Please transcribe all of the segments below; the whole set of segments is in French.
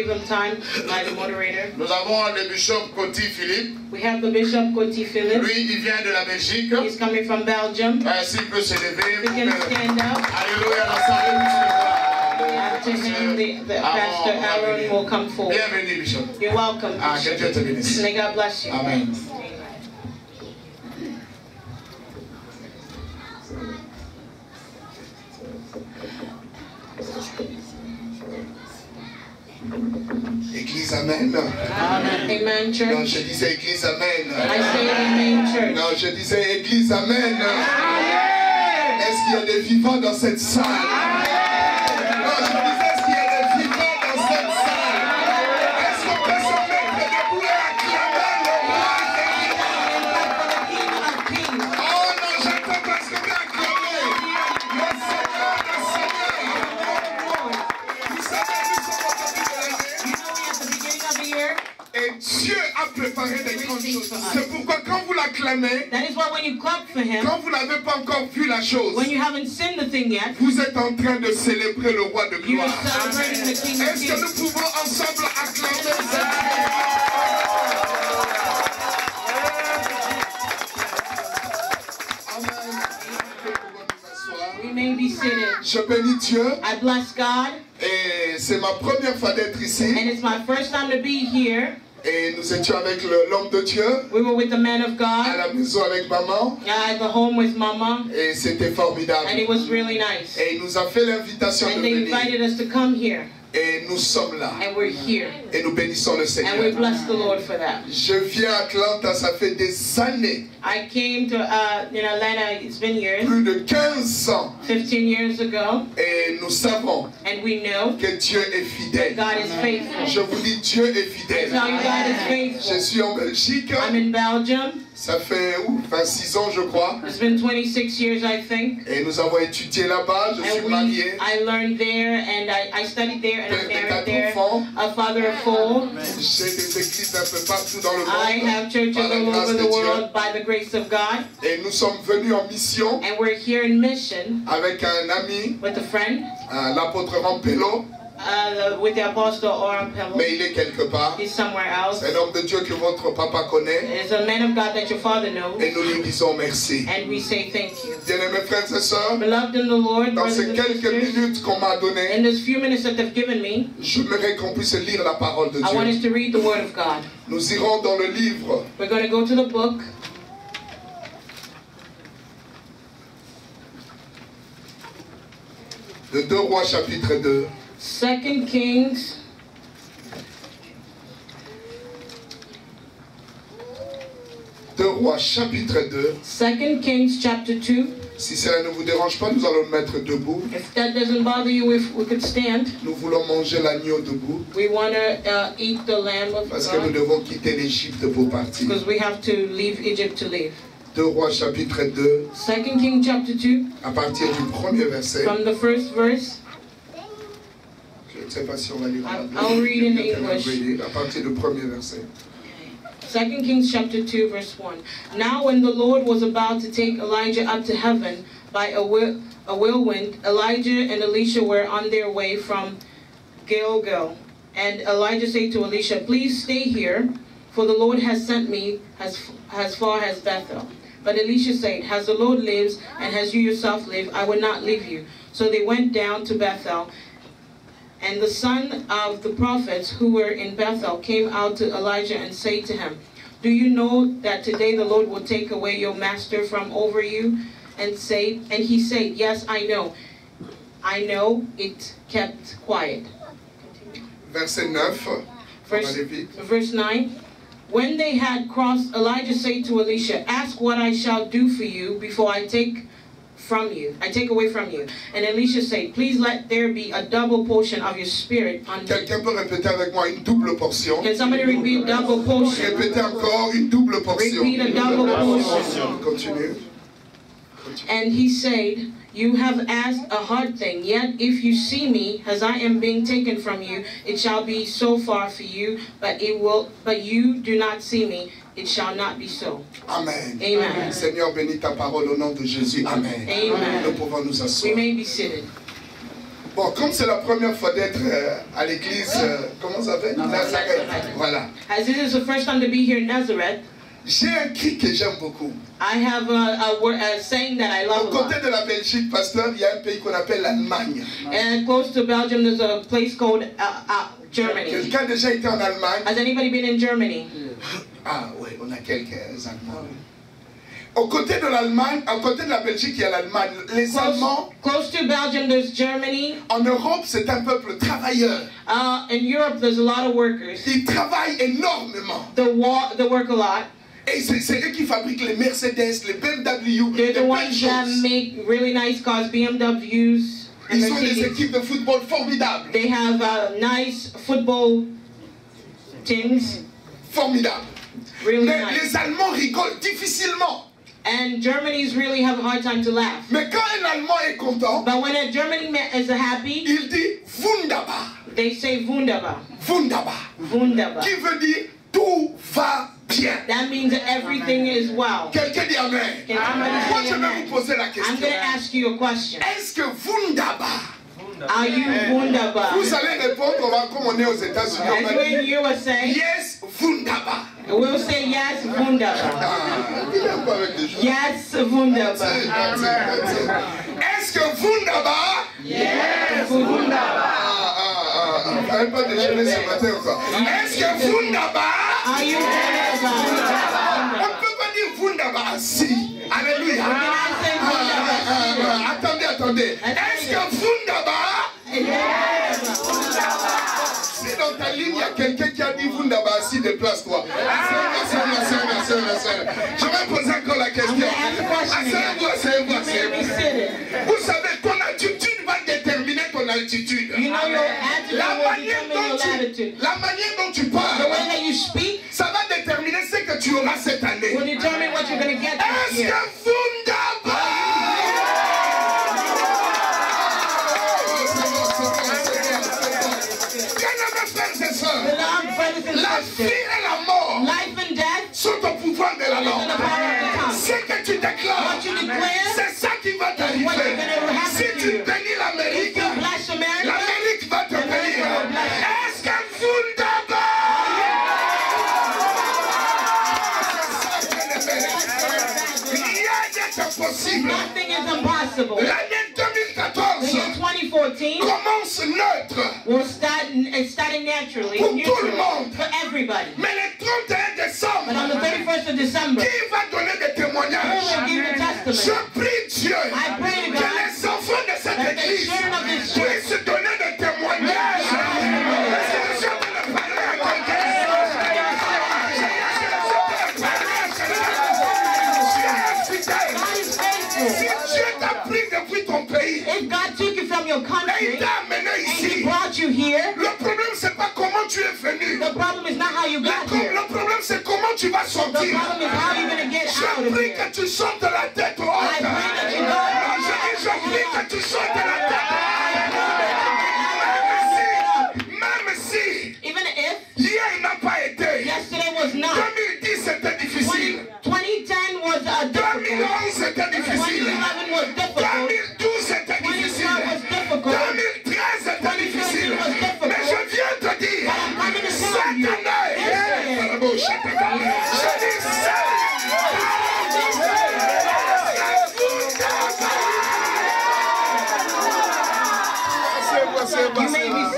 Give him time by the moderator. Nous avons le bishop Coty Philippe. We have the Bishop Koti Philip. Lui, il vient de la Belgique. He's coming from Belgium. Euh, S'il peut se lever. He can stand up. Alléluia, la After him, salle the, the Pastor Aaron will come forward. Bienvenue, bishop. You're welcome. Ah, que Dieu te bénisse. May God bless you. Amen. Église, Amen. Amen, Non, je disais Église, Amen. I say Amen, church. Non, je disais Église, Amen. Est-ce qu'il y a des vivants dans cette salle? A préparé des grandes choses. C'est pourquoi quand vous l'acclamez, that is why when you clap for him, quand vous n'avez pas encore vu la chose, when you haven't seen the thing yet, vous êtes en train de célébrer le roi de gloire. Est-ce que nous pouvons ensemble acclamer seated. Je bénis Dieu I bless God, et c'est ma première fois d'être ici and it's my first time to be here. Et nous étions avec l'homme de Dieu We were with the man of à God la maison avec maman. At the home with Mama, et c'était formidable. and it was really nice. Et il nous a fait l'invitation de And they venir. invited us to come here, et nous sommes là and we're here, et nous bénissons le and we Seigneur. bless the Lord for that. Je viens à Atlanta, ça fait des années, I came to uh, in Atlanta. It's been years, plus de 15 ans 15 years ago, et nous savons and we know que Dieu est that fidèle. God is faithful. Je vous dis, Dieu est I fidèle. tell you, God is Je faithful. suis en Belgique, I'm in Belgium. Ça fait où, 26 ans je crois, It's been 26 years, I think. et nous avons étudié là-bas, je suis we, marié, I learned there, and I, I studied there, and père de married there. enfants. A father of four. J'ai des églises un peu partout dans le I monde, have churches all over the world by the grace of God. Et nous sommes venus en mission And we're here in mission avec un ami, with a friend, l'apôtre Rampello, uh, with the apostle mais il est quelque part. He's somewhere else. Un homme de Dieu que votre papa connaît a man of God that your father knows. et nous lui disons merci. And we say thank you. Bien-aimés frères et sœurs, Beloved in the Lord, dans ces quelques sisters, minutes qu'on m'a in few minutes that they've given me, j'aimerais qu'on puisse lire la parole de I want Dieu. us to read the Word of God. Nous irons dans le livre We're going to go to the book de 2 Rois chapitre 2. Second Kings, Deux Rois chapitre 2. Second Kings chapter 2. Si cela ne vous dérange pas, nous allons nous mettre debout. If that doesn't bother you, if we could stand, Nous voulons manger l'agneau debout we want to uh, eat the lamb of parce que nous God devons quitter l'Égypte pour partir. because we have to leave Egypt to live. 2 Rois chapitre 2, Second King chapter 2, à partir du premier verset. from the first verse. Je ne sais pas si on va lire en I'll- anglais. I'll read in English. À partir du premier verset. Second Kings chapter 2 verse 1. Now when the Lord was about to take Elijah up to heaven by a, a whirlwind, Elijah and Elisha were on their way from Gilgal. And Elijah said to Elisha, Please stay here, for the Lord has sent me as, as far as Bethel. But Elisha said, As the Lord lives, and as you yourself live, I will not leave you. So they went down to Bethel. And the son of the prophets who were in Bethel came out to Elijah and said to him, Do you know that today the Lord will take away your master from over you? And say, and he said, Yes, I know. I know it kept quiet. Verset 9. Verse, verse 9. When they had crossed, Elijah said to Elisha, Ask what I shall do for you before I take from you. I take away from you. And Elisha said, Please let there be a double portion of your spirit on me. Quelqu'un peut répéter avec moi une double portion. Can somebody repeat double portion? Répétez encore une double portion. Repeat a double portion. Continue. And he said, You have asked a hard thing, yet if you see me as I am being taken from you, it shall be so far for you, but it will but you do not see me, it shall not be so. Amen. Amen. Seigneur, bénis ta parole au nom de Jésus. Amen. Amen. Nous pouvons nous We may be seated. Bon, comme c'est la première fois d'être euh, à l'église, euh, comment ça s'appelle? Nazareth. Voilà. As this is the first time to be here in Nazareth, J'ai un cri que j'aime beaucoup. I have a, a, word, a saying that I Au love a lot. côté de la Belgique, pasteur, il y a un pays qu'on appelle l'Allemagne. And close to Belgium, there's a place called uh, uh, Germany. Quelqu'un a déjà été en Allemagne? Has anybody been in Germany? Ah oui, on a quelques Allemands. Au côté de l'Allemagne, à côté de la Belgique, il y a l'Allemagne. Les Close, Allemands, close to Belgium, there's Germany. en Europe, c'est un peuple travailleur. Uh, in Europe, there's a lot of workers. Ils travaillent énormément. They, wa- they work a lot. Et c'est eux qui fabriquent les Mercedes, les BMW, They're les the ones that make really nice cars, BMWs, Ils ont des équipes de football formidables. They have uh, nice football teams, Formidables. Really Mais nice. les Allemands rigolent difficilement. And Germany's really have a hard time to laugh. Mais quand un Allemand est content, But when a German man is happy, il dit wunderbar, they say wunderbar, wunderbar, wunderbar. qui veut dire tout va bien. That means that everything is well. Quelqu'un dit Amen. Can somebody Moi, je vais vous amen? poser la I'm question. going to ask you a question. Est-ce que wunderbar? Are you wunderbar? Vous allez répondre, comme on est aux États-Unis. Yes, wunderbar. We'll say yes, wunderbar. Ah, yes, wunderbar. Est-ce que wunderbar? Yes, wunderbar. Ah, pas déjeuner ce matin encore. Est-ce que wunderbar? Are you wunderbar? On ne peut pas dire wunderbar si. Alléluia. Ah, ah, ah, ah, attendez, attendez. Dit déplace-toi. Je vais poser encore la question. Vous savez, ton attitude va déterminer ton altitude. La manière, dont tu, la manière dont tu parles, ça va déterminer ce que tu auras cette année. determine what la vie et la mort life and death sont au pouvoir de la langue. Ce que tu déclares, c'est ça qui va t'arriver. Si tu bénis l'Amérique, l'Amérique va te bénir. Est-ce que Wunderbar Rien n'est impossible. nothing is impossible. L'année The 2014 year 2014 commence neutre, will start it's starting naturally, Pour tout le monde. Mais le 31 But décembre, on the 31st of December, qui va how you Le, got here. le problème c'est comment tu vas The sortir. problem is how you're going to get out Je prie que tu sortes la tête haute.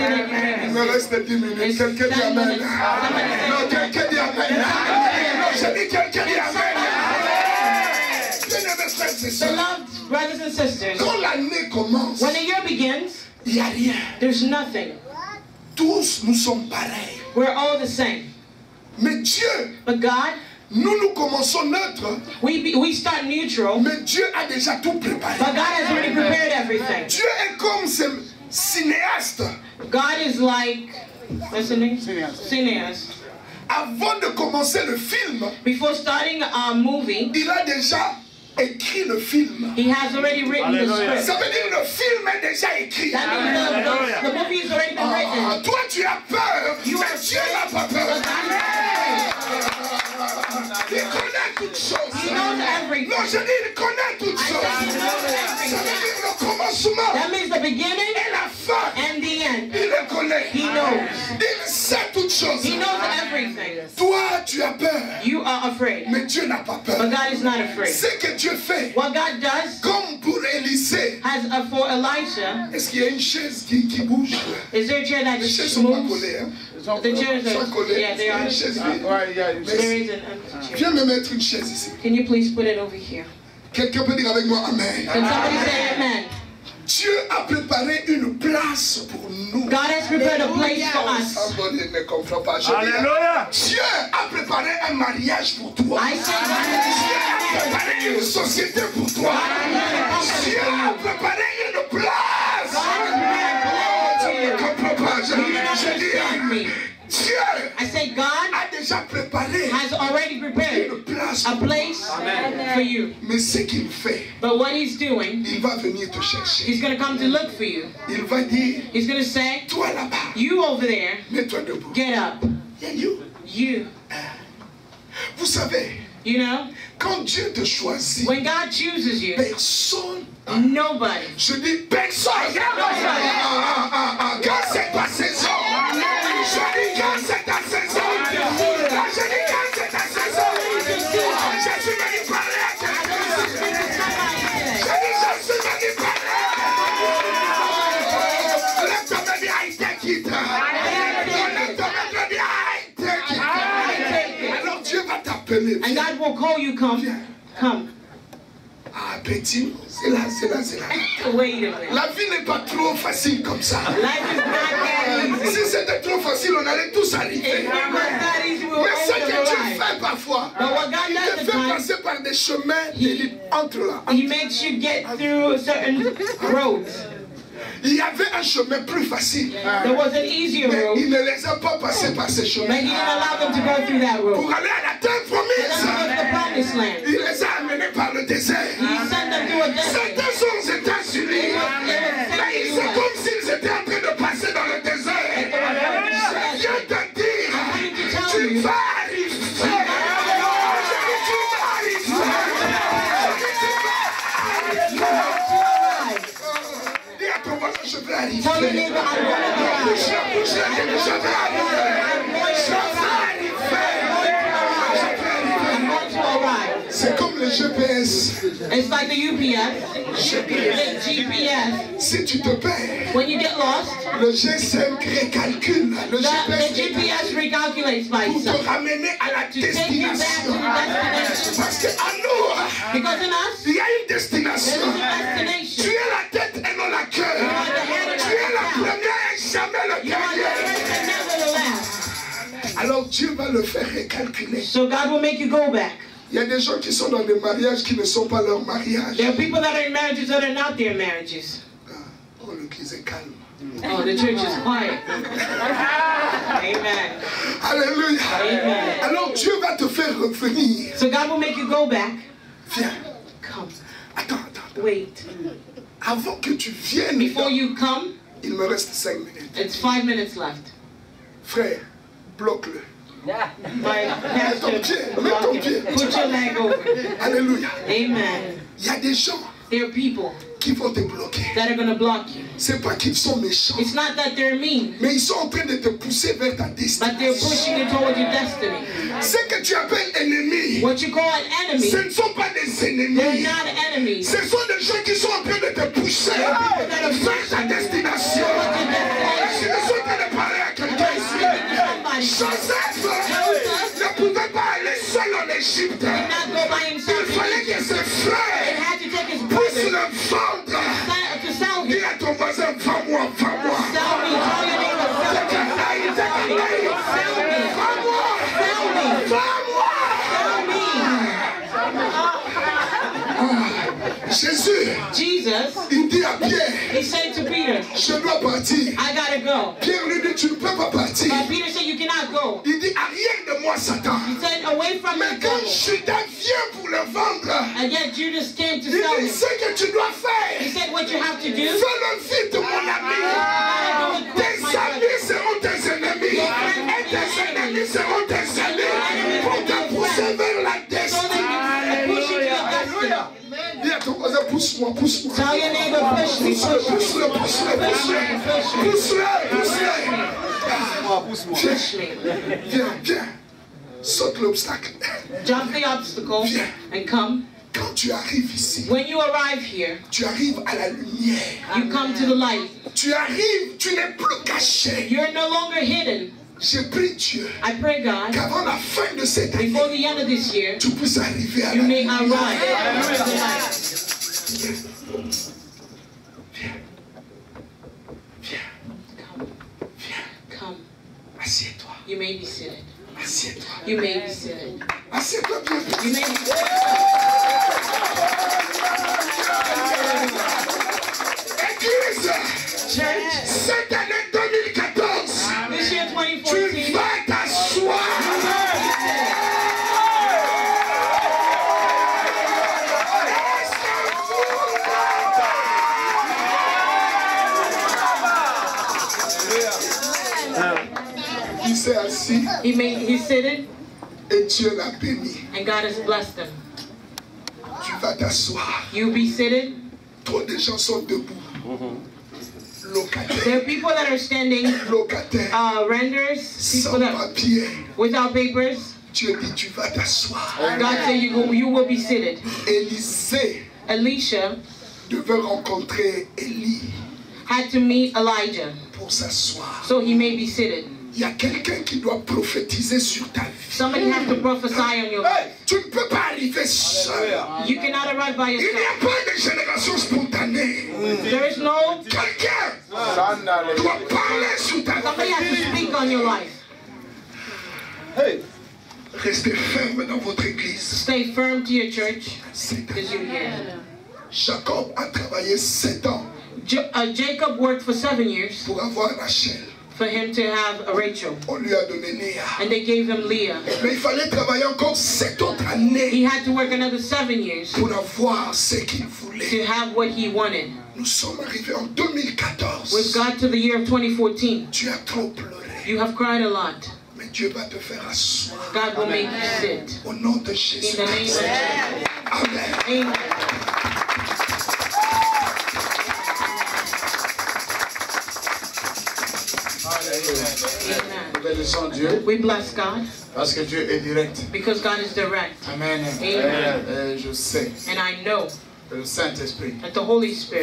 10 commence, When the year begins, il a rien. There's nothing. Tous nous sommes pareils. We're all the same. Mais Dieu, But God, nous nous commençons neutre. We, start neutral. Mais Dieu a déjà tout préparé. But God has already prepared everything. Dieu est comme cinéaste. God is like, what's the name? Cineast. Avant de commencer le film, Before starting a movie, il a déjà écrit le film. he has already written the script. Ça veut dire le film est déjà écrit. That means the, the, the movie has already been Ah, written. toi tu as peur, mais Dieu n'a pas peur. Il connaît toutes choses. He knows everything. Non, je dis il connaît toutes I choses. he knows Ça veut everything. dire le commencement That means the beginning tu as peur. You are afraid. Mais Dieu n'a pas But. God is not afraid. Ce que Dieu fait, What God does comme pour Élisée, has uh, for Elijah. est-ce qu'il y a une chaise qui, qui bouge Is there a chair that Les chaises sont pas collées. Hein? The chairs Elles sont are. collées. Yeah, they Il y a are. une chaise vide. Ouais, il y a une There Merci. is an empty chair. Viens me mettre une chaise ici. Can you please put it over here? Quelqu'un peut dire avec moi Amen. Can somebody say amen? Dieu a préparé une place pour nous. God has prepared a place for us. Somebody ne comprend pas. Je dis, Alléluia. Dieu a préparé un mariage pour toi. Dieu a préparé une société pour toi. Dieu a préparé une place. Je, je dis, I say God has already prepared a place Amen. for you. But what he's doing, he's going to come to look for you. He's going to say, you over there, get up. You. You you know, when God chooses you, personne Nobody. Je dis personne. Nobody. Ah, ah, ah, And God will call you, come. Come. Ah, petit, c'est là, c'est là, c'est là. Wait a minute. La vie n'est pas trop facile comme ça. Life is not that easy. Si c'était trop facile, on allait tous arriver. Mais ce que Dieu fait parfois, But what God il te fait passer par des chemins de- entre là. He makes you get through certain roads. Il y avait un chemin plus facile. There was an easier Mais road, il ne les a pas passés par ces but chemins. He didn't allow them to go through that road. Pour aller à la terre to promise, the promised land. il les a amenés par le désert. He sent them through a desert. GPS. It's like the UPS, the GPS. Si tu te perds, When you get lost, le GSM recalcule. Le the, the GPS GPS recalculates by pour te itself ramener à la to take you back to destination. the destination. Parce qu'à ah nous, Because in us, il y a une there is destination. a Tu destination. es la tête et non la cœur. Tu es la première et jamais le You are the dernier. and never the last. Alors Dieu va le faire recalculer. So God will make you go back. Il y a des gens qui sont dans des mariages qui ne sont pas leur mariage. There are people that are in marriages that are not their marriages. Ah, Oh, l'église est calme. Oh, the church is quiet. Amen. Alléluia. Amen. Alors Dieu va te faire revenir. So God will make you go back. Viens. Come. Attends, attends. Wait. Avant que tu viennes, Before you come, il me reste cinq minutes. it's five minutes left. Frère, bloque-le. My Mets ton pied, mets ton pied. put your leg over. Alléluia. Amen. Il y a des gens There are people qui vont te bloquer. that are going to block you. C'est pas qu'ils sont méchants, It's not that they're mean, mais ils sont en train de te pousser vers ta but they're pushing you towards your destiny. Ce que tu appelles ennemis, What you call an enemy. ce ne sont pas des they're not enemies. Ce sont des gens qui sont en train de te pousser vers ta destination. they shipped her. Did not go by himself. Il fallait qu'il se frère puisse le vendre. Il a ton voisin, vends-moi, vends-moi. Take a night, take a night. Vends-moi. Vends-moi. Vends-moi. Me. Jésus, Jesus, il dit à Pierre, he said to Peter, je dois partir. I gotta go. Pierre lui dit, tu ne peux pas partir. But Peter said, You cannot go. Il dit, arrière de moi, Satan. He said, Away from me, Mais quand devil. Judas vient pour le vendre, And yet Judas came to il sell dit, ce que tu dois He said, What you have to do, fais-le vite, mon ami. it quick, Tes amis seront tes ennemis. Et tes ennemis seront tes amis. Pour ton voisin, pousse pousse-moi, pousse-moi. Tell your neighbor, push me, Pousse-le, push me, pousse-le, pousse-le, pousse-le. Pousse-le, pousse-le. Viens, push me. viens, viens. Saute l'obstacle. Jump the obstacle and come. Quand tu arrives ici, When you arrive here, tu arrives à la lumière. you come to the light. Tu arrives, tu n'es plus caché. You're no longer hidden. J'ai prie Dieu I pray, God, qu'avant la fin de cette année, before the end of this year, tu puisses arriver à you la may lumière. Arrive to the light. Come, come. Assieds-toi, You may be seated. assieds-toi. You may be seated. Assieds-toi bien. You may be seated. Il s'est assis he may he's seated et Dieu l'a béni. and God has blessed him. Tu vas t'asseoir. You be seated. Trop de gens sont debout. Locataires, There are people that are standing, locataires, uh, renders, people that papier. without papers. Dieu dit tu vas t'asseoir. God said you go, you will be seated. Élisée Elisha devait rencontrer Élie had to meet Elijah, pour s'asseoir. so he may be seated. Il y a quelqu'un qui doit prophétiser sur ta vie. Somebody has to prophesy on your life. Tu ne peux pas arriver seul. You cannot arrive by Il n'y yourself. a pas de génération spontanée. There is no Quelqu'un doit parler sur ta somebody has to vie. speak on your life. Restez ferme dans votre église. Stay firm to your church C'est because you're here. Jacob a travaillé sept ans Jo- uh, Jacob worked for seven years pour avoir Rachel. for him to have a Rachel. And they gave him Leah. He had to work another seven years to have what he wanted. We've got to the year of 2014. You have cried a lot. God will Amen. make you sit. In the name of Jesus. Amen. Amen. Bénissons Dieu We bless God parce que Dieu est direct. because God is direct. Amen. Amen. Et je sais And I know que le Saint-Esprit that the Holy Spirit